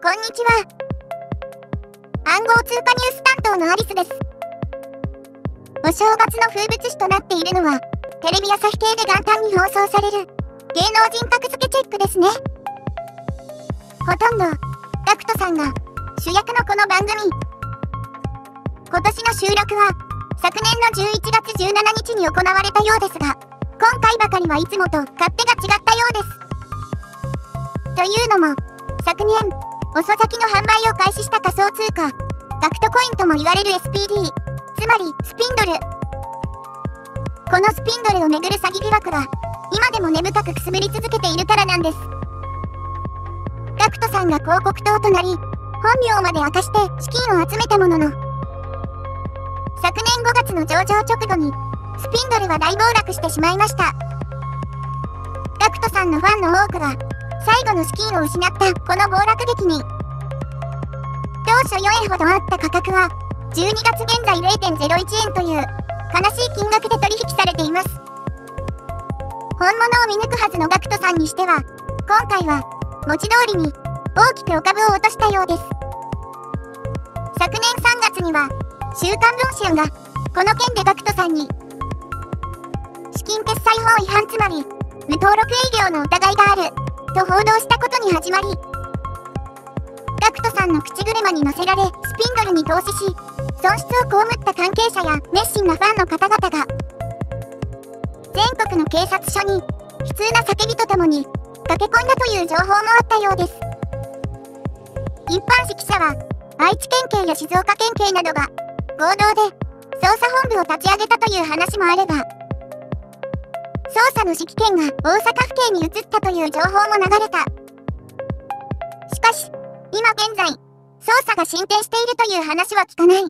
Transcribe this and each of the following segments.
こんにちは。暗号通貨ニュース担当のアリスです。お正月の風物詩となっているのは、テレビ朝日系で元旦に放送される、芸能人格付けチェックですね。ほとんど、ガクトさんが主役のこの番組。今年の収録は、昨年の11月17日に行われたようですが、今回ばかりはいつもと勝手が違ったようです。というのも、昨年、遅咲きの販売を開始した仮想通貨、ガクトコインとも言われる SPD、つまりスピンドル。このスピンドルをめぐる詐欺疑惑が、今でも根深くくすぶり続けているからなんです。ガクトさんが広告塔となり、本名まで明かして資金を集めたものの、昨年5月の上場直後に、スピンドルは大暴落してしまいました。ガクトさんのファンの多くが、最後の資金を失ったこの暴落劇に。当初4円ほどあった価格は12月現在0.01円という悲しい金額で取引されています。本物を見抜くはずのガクトさんにしては今回は文字通りに大きくお株を落としたようです。昨年3月には週刊文春がこの件でガクトさんに資金決済法違反つまり無登録営業の疑いがある。と報道したことに始まり、ガクトさんの口車に乗せられ、スピンドルに投資し、損失を被った関係者や熱心なファンの方々が、全国の警察署に、悲痛な叫びとともに、駆け込んだという情報もあったようです。一般紙記者は、愛知県警や静岡県警などが、合同で、捜査本部を立ち上げたという話もあれば、捜査の指揮権が大阪府警に移ったという情報も流れた。しかし、今現在、捜査が進展しているという話は聞かない。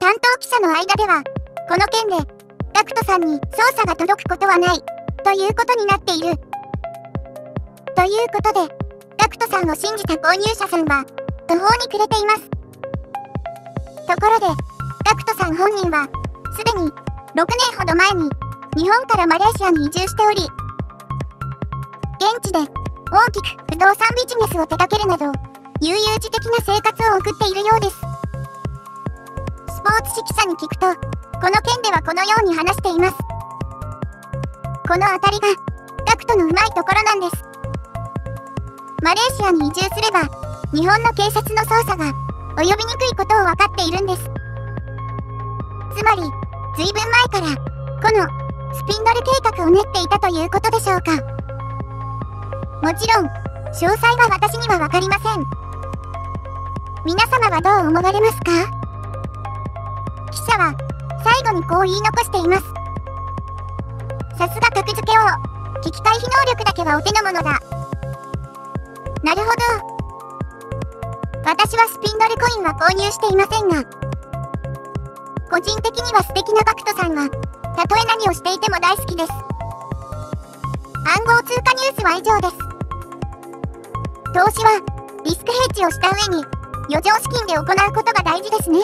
担当記者の間では、この件で、ガクトさんに捜査が届くことはない、ということになっている。ということで、ガクトさんを信じた購入者さんは、途方に暮れています。ところで、ガクトさん本人は、すでに、6年ほど前に、日本からマレーシアに移住しており、現地で大きく不動産ビジネスを手掛けるなど、悠々自適な生活を送っているようです。スポーツ記者に聞くと、この件ではこのように話しています。この辺りが、ガクトのうまいところなんです。マレーシアに移住すれば、日本の警察の捜査が及びにくいことを分かっているんです。つまり、ずいぶん前から、このスピンドル計画を練っていたということでしょうか。もちろん詳細は私には分かりません。皆様はどう思われますか？記者は最後にこう言い残しています。さすが格付け王危機回避能力だけはお手の物だ。なるほど。私はスピンドルコインは購入していませんが個人的には素敵なガクトさんがたとえ何をしていても大好きです。暗号通貨ニュースは以上です。投資はリスクヘッジをした上に余剰資金で行うことが大事ですね。